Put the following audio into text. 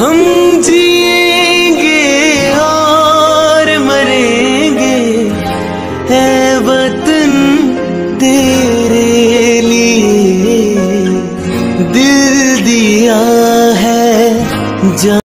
हम जिएँगे और मरेंगे है वतन तेरे लिए। दिल दिया है जा